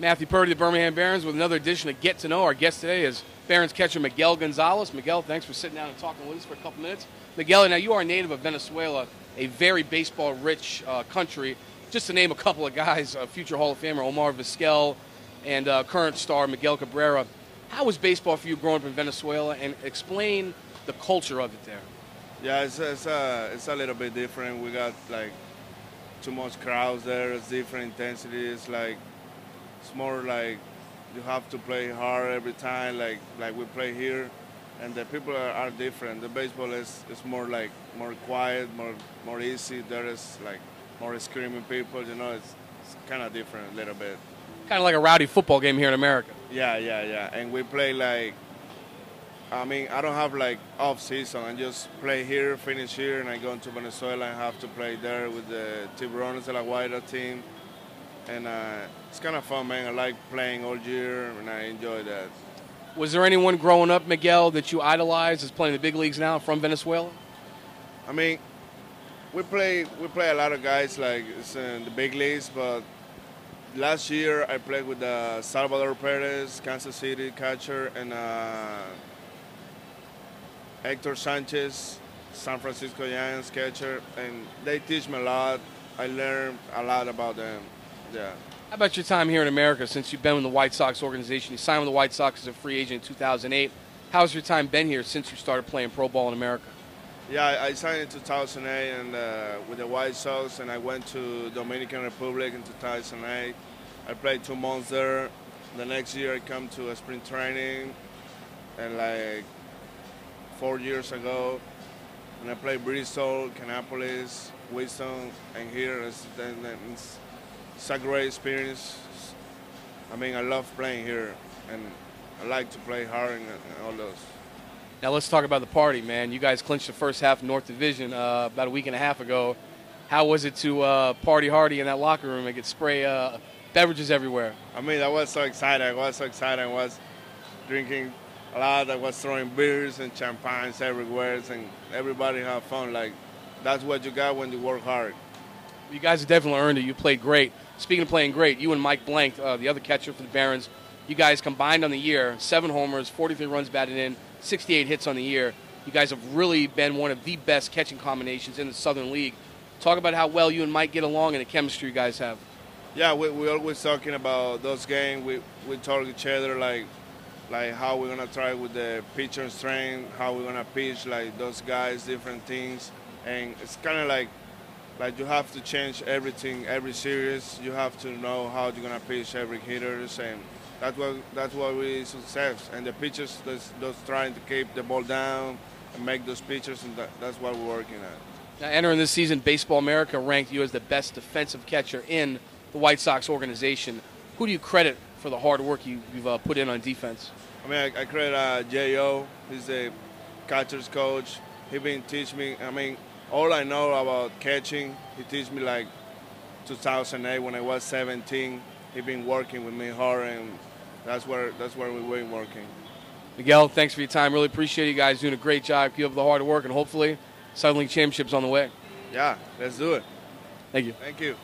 Matthew Purdy, the Birmingham Barons, with another edition of Get to Know. Our guest today is Barons catcher Miguel Gonzalez. Miguel, thanks for sitting down and talking with us for a couple minutes. Miguel, now you are a native of Venezuela, a very baseball-rich uh, country. Just to name a couple of guys, uh, future Hall of Famer Omar Vizquel and uh, current star Miguel Cabrera. How was baseball for you growing up in Venezuela, and explain the culture of it there? Yeah, it's it's, uh, it's a little bit different. We got like too much crowds there. It's different intensity. It's like it's more like you have to play hard every time, like like we play here, and the people are, are different. The baseball is, is more like more quiet, more more easy. There is like more screaming people. You know, it's, it's kind of different a little bit. Kind of like a rowdy football game here in America. Yeah, yeah, yeah. And we play like. I mean, I don't have like off season. I just play here, finish here, and I go into Venezuela and have to play there with the Tiburones de la Guaira team and uh, it's kind of fun, man. I like playing all year, and I enjoy that. Was there anyone growing up, Miguel, that you idolized as playing the big leagues now from Venezuela? I mean, we play we play a lot of guys like in the big leagues, but last year I played with uh, Salvador Perez, Kansas City catcher, and uh, Hector Sanchez, San Francisco Giants catcher, and they teach me a lot. I learned a lot about them. Yeah. How about your time here in America since you've been with the White Sox organization? You signed with the White Sox as a free agent in 2008. How's your time been here since you started playing pro ball in America? Yeah, I signed in 2008 and uh, with the White Sox, and I went to Dominican Republic in 2008. I played two months there. The next year, I come to a spring training, and like four years ago, and I played Bristol, Kannapolis, Winston, and here. It's, it's a great experience. I mean, I love playing here, and I like to play hard and, all those. Now let's talk about the party, man. You guys clinched the first half North Division uh, about a week and a half ago. How was it to uh, party hardy in that locker room and get spray uh, beverages everywhere? I mean, I was so excited. I was so excited. I was drinking a lot. I was throwing beers and champagnes everywhere, and everybody had fun. Like that's what you got when you work hard. You guys have definitely earned it. You played great. Speaking of playing great, you and Mike Blank, uh, the other catcher for the Barons, you guys combined on the year, seven homers, 43 runs batted in, 68 hits on the year. You guys have really been one of the best catching combinations in the Southern League. Talk about how well you and Mike get along and the chemistry you guys have. Yeah, we, we're always talking about those games. We, we talk each other like like how we're gonna try with the pitcher strength, how we're gonna pitch, like those guys, different things, and it's kind of like like you have to change everything every series. You have to know how you're gonna pitch every hitters, and that's what that's what we success. And the pitchers, those, those trying to keep the ball down and make those pitchers, and that, that's what we're working at. Now, entering this season, Baseball America ranked you as the best defensive catcher in the White Sox organization. Who do you credit for the hard work you, have uh, put in on defense? I mean, I, I credit uh, J.O. He's a catcher's coach. He been teaching me. I mean, all I know about catching, he teach me like 2008 when I was 17. He been working with me hard, and that's where that's where we been working. Miguel, thanks for your time. Really appreciate you guys doing a great job. Keep up the hard work, and hopefully, Southern League championships on the way. Yeah, let's do it. Thank you. Thank you.